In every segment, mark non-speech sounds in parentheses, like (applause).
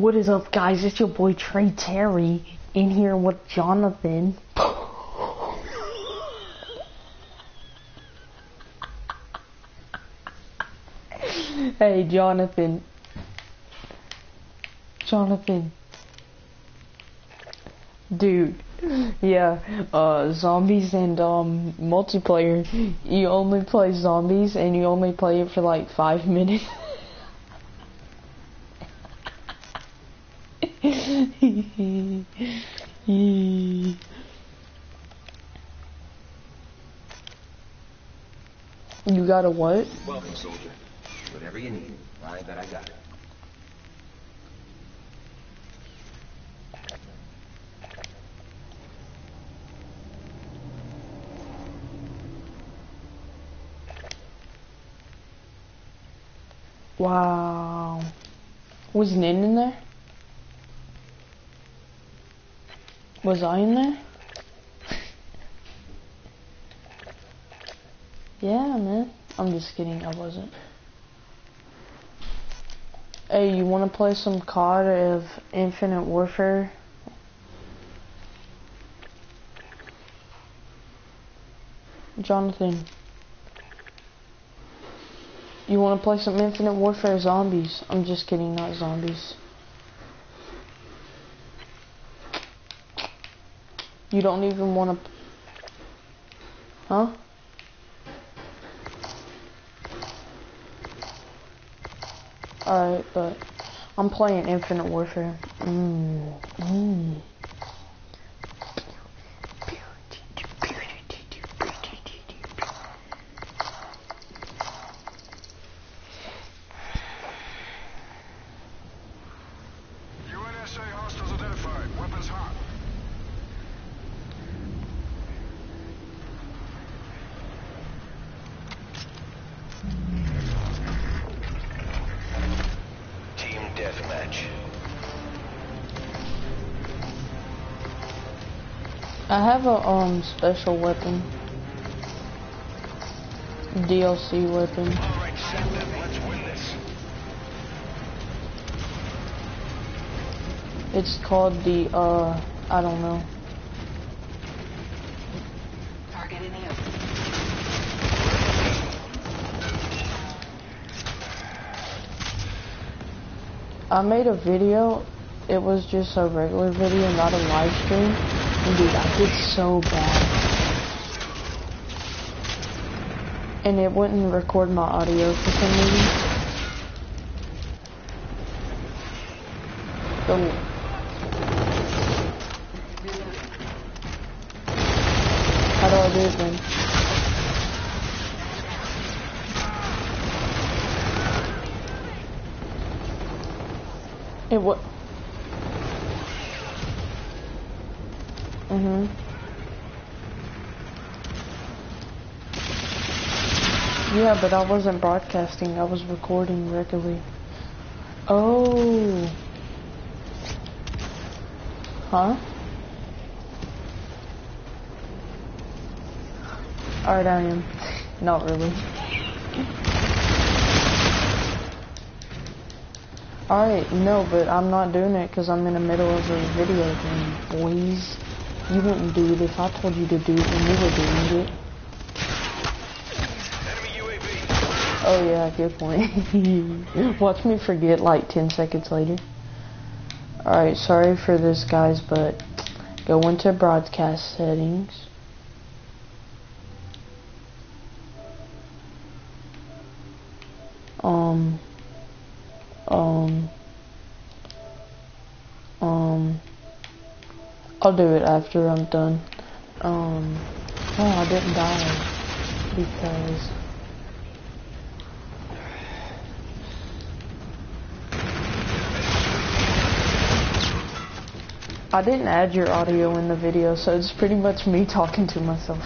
What is up, guys? It's your boy Trey Terry in here with Jonathan. (laughs) hey, Jonathan. Jonathan. Dude. Yeah, uh, zombies and, um, multiplayer. You only play zombies and you only play it for like five minutes. (laughs) You got a what? Welcome, soldier. Whatever you need, I bet I got it. Wow. Was Nin in there? Was I in there? (laughs) yeah, man. I'm just kidding, I wasn't. Hey, you wanna play some COD of Infinite Warfare? Jonathan. You wanna play some Infinite Warfare Zombies? I'm just kidding, not zombies. You don't even wanna... Huh? Alright, but I'm playing Infinite Warfare. Mm. Mm. I have a um special weapon. DLC weapon. All right, send. Let's win this. It's called the uh I don't know. Target in the open. I made a video. It was just a regular video, not a live stream. Dude, I did so bad. And it wouldn't record my audio for some reason. So, how do I do it then? It what? Mhm. Yeah, but I wasn't broadcasting. I was recording regularly. Oh. Huh? Alright, I am. Not really. Alright, no, but I'm not doing it because I'm in the middle of a video game, boys. You wouldn't do it if I told you to do it and you were doing it. Oh yeah, good point. (laughs) Watch me forget like 10 seconds later. Alright, sorry for this guys, but go into broadcast settings. Um, um, I'll do it after I'm done. Um, oh, I didn't die because I didn't add your audio in the video, so it's pretty much me talking to myself.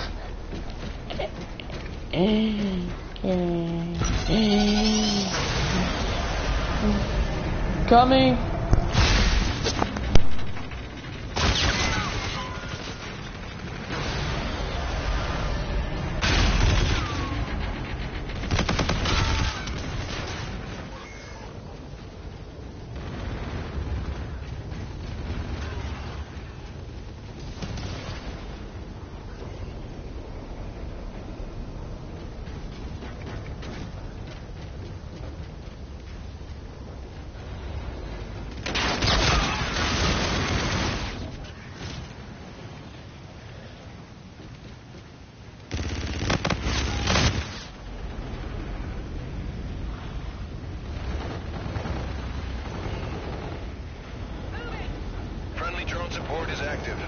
Coming! support is active.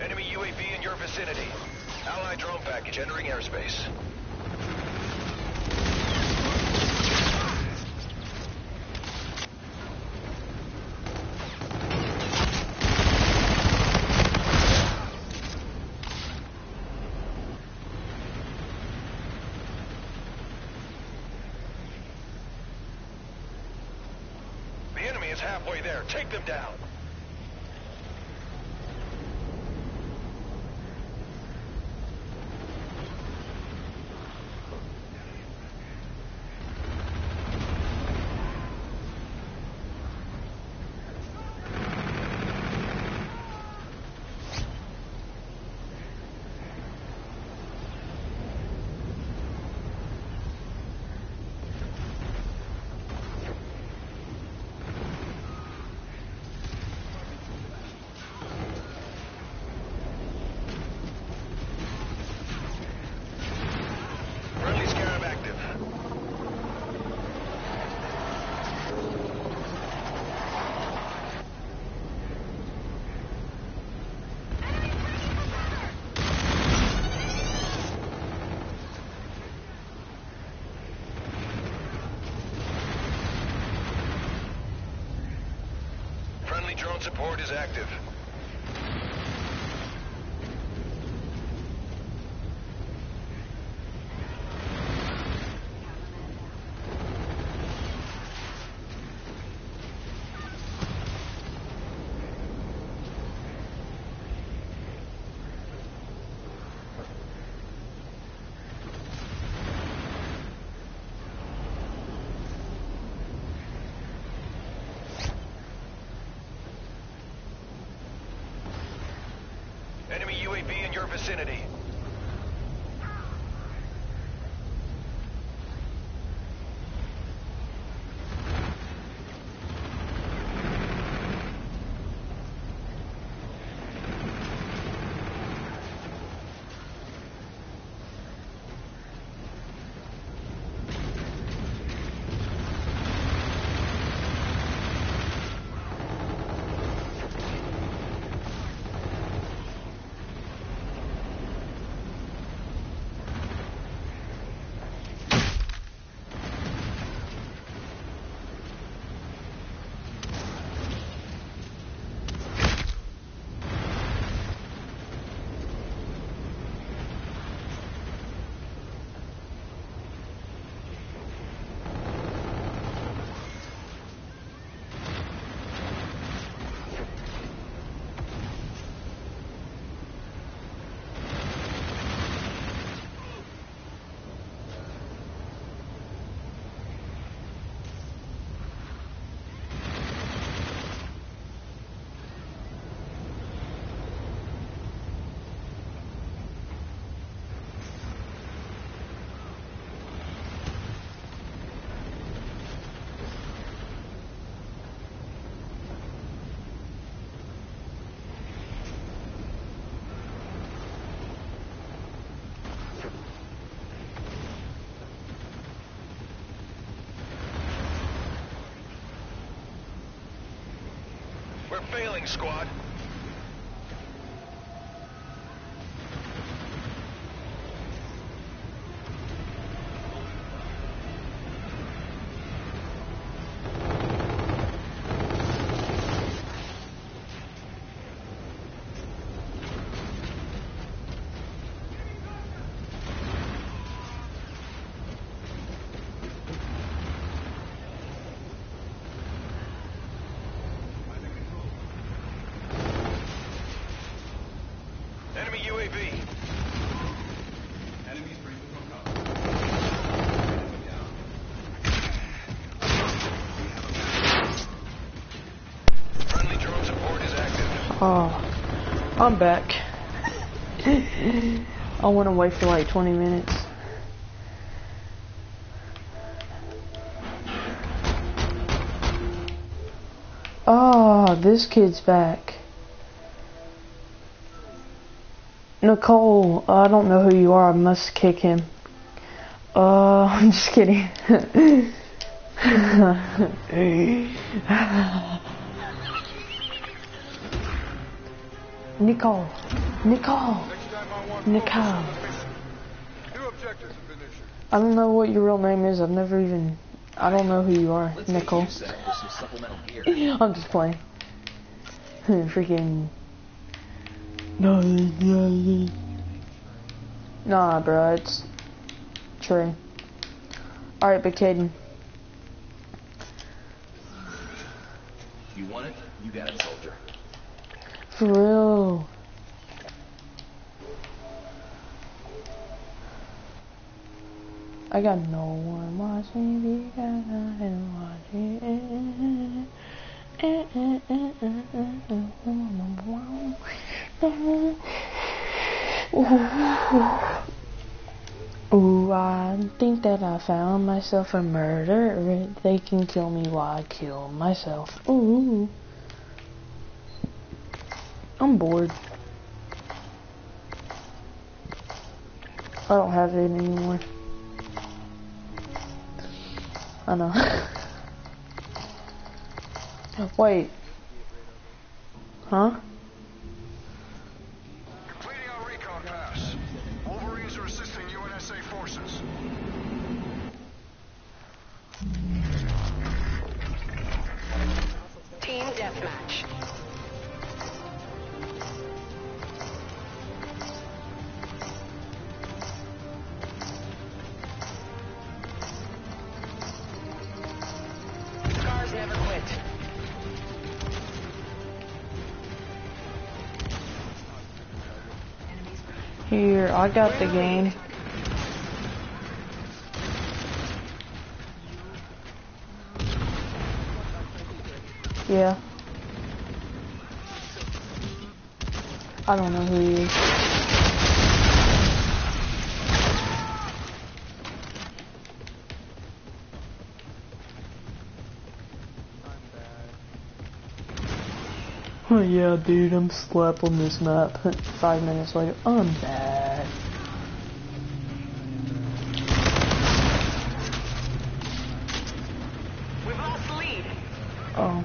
Enemy UAV in your vicinity. Allied drone package entering airspace. Drone support is active. Failing, squad. I'm back. I went away for like 20 minutes. Oh, this kid's back. Nicole, I don't know who you are. I must kick him. Uh, (laughs) I'm just kidding. (laughs) (laughs) Nicole. Nicole. Nicole. I don't know what your real name is. I've never even. I don't know who you are, Let's Nicole. you set with some supplemental gear. (laughs) I'm just playing. (laughs) Freaking. No, Nah, bro, it's true. Alright, but Caden. You want it? You got it, soldier. Real. I got no one watching me, got nothing watching. Ooh, I think that I found myself a murderer. They can kill me while I kill myself. Ooh. I'm bored. I don't have it anymore. I know. (laughs) Wait. Huh? I got the game. Yeah. I don't know who he is. Oh yeah, dude, I'm slapped on this map. (laughs) Five minutes later, I'm bad. We've lost the lead. Oh.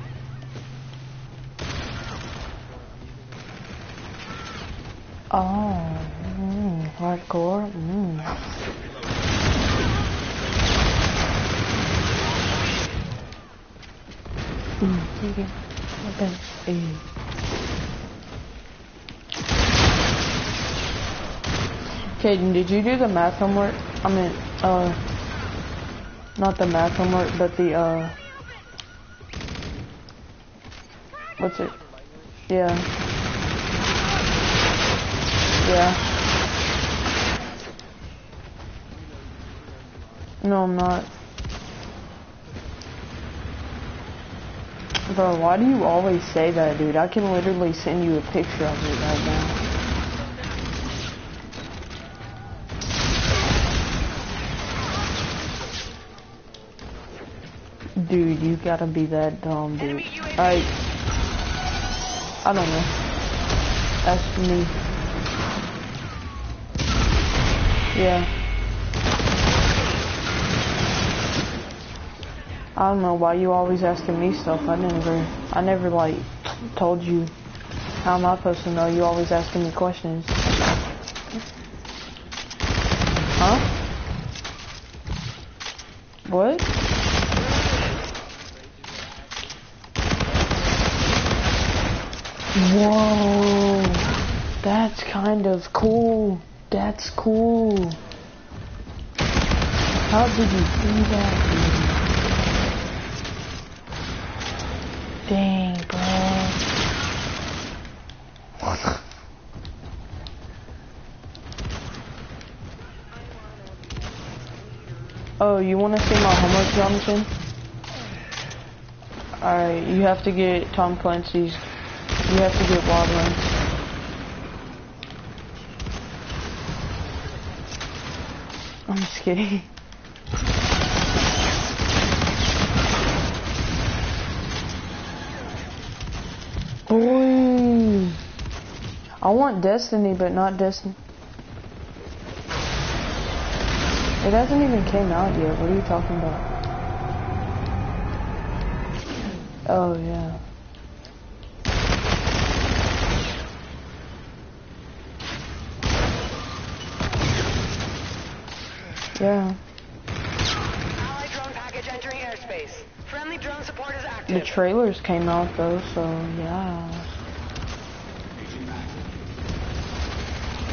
Oh, mm, hardcore. Mm. Mm, okay. Caden, did you do the math homework? I mean, uh, not the math homework, but the, uh, what's it? Yeah. Yeah. No, I'm not. Bro, why do you always say that, dude? I can literally send you a picture of it right now. Dude, you gotta be that dumb, dude. I, I don't know. That's me. Yeah. I don't know why you always asking me stuff. I never, I never like told you. How am I supposed to know? You always asking me questions. Huh? What? Whoa, that's kind of cool. That's cool. How did you do that, dude? Dang, bro. What? Oh, you want to see my homework, Jonathan? Alright, you have to get Tom Clancy's. You have to get Wildlands. I'm just (laughs) kidding. Boy. I want Destiny, but not Destiny. It hasn't even came out yet. What are you talking about? Oh, yeah. Yeah. Allied drone package entering airspace. Friendly drone support is The trailers came out though, so yeah. What? I'll bet you Halfway there. Keep it up.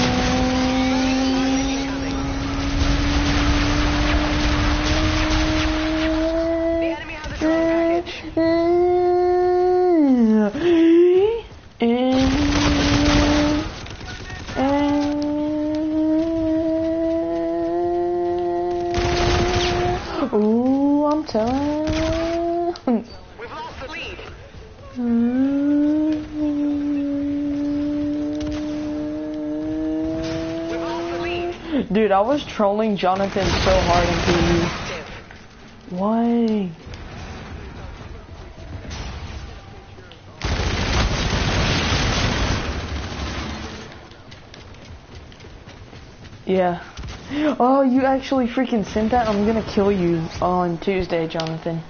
We've lost the lead. Dude, I was trolling Jonathan so hard in PE. Why? Yeah. Oh, you actually freaking sent that? I'm gonna kill you on Tuesday, Jonathan.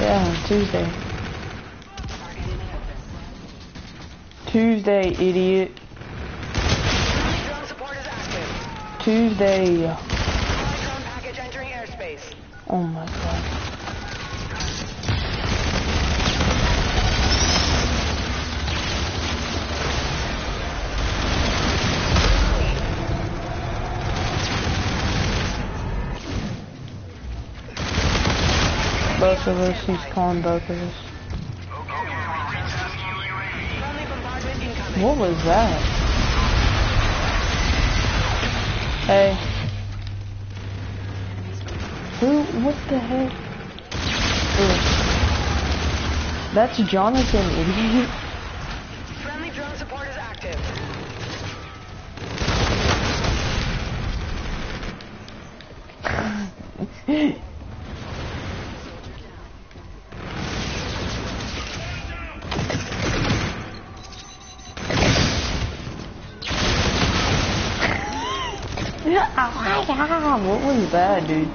Yeah, Tuesday. Tuesday, idiot. Friendly drone support is active. Tuesday. Allied drone package entering airspace. Oh my god. Both of us, he's calling both of us. What was that? Hey. Who, what the heck? Ugh. That's Jonathan, idiot. Was that, dude?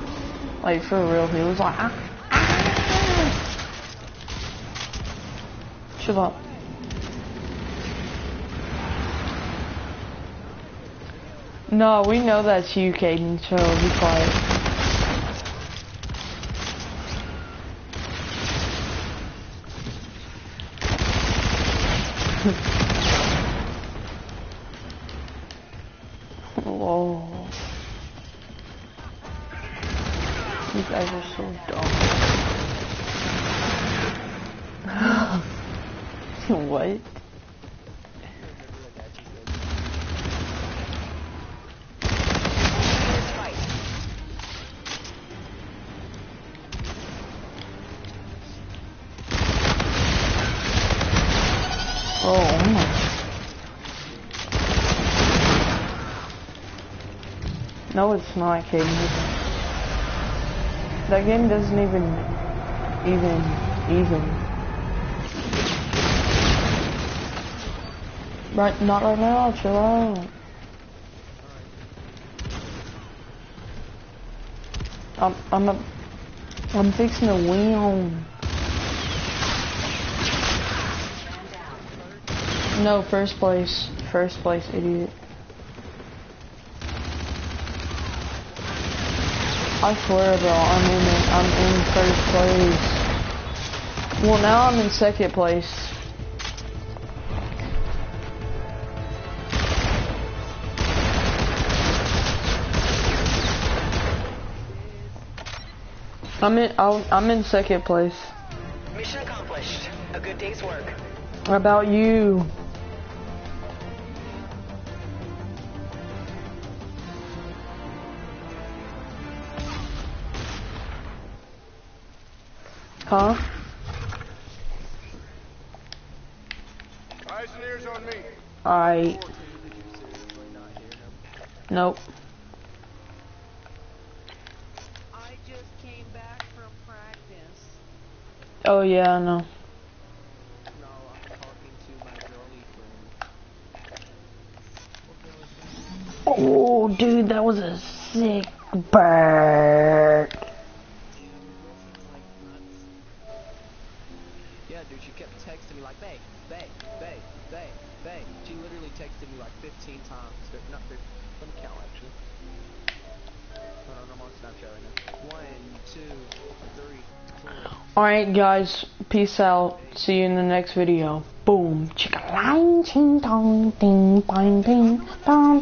Like, for real, he was like, ah, ah. Shut up. No, we know that's you, Caden, so be quiet. No, it's not, Caden. That game doesn't even, even, even. Right, not right now, chill out. I'm, I'm a, I'm fixing to win. No, first place. First place, idiot. I swear, bro, I'm in it. I'm in first place. Well, now I'm in second place. I'm in. I'll, I'm in second place. Mission accomplished. A good day's work. What about you? Huh? Eyes and ears on me. Alright. Nope. I just came back from practice. Oh yeah, I know. No, I'm talking to my girly friend. Oh, dude, that was a sick bird. Me like, babe, babe, babe, babe, babe. She literally texted me like 15 times. Not 15. Let me count actually. Hold on, I'm on Snapchat right now. One, two, three, four. Alright, guys, peace out. See you in the next video. Boom. Chicka line, ching dong, ding, bang, ding, ding.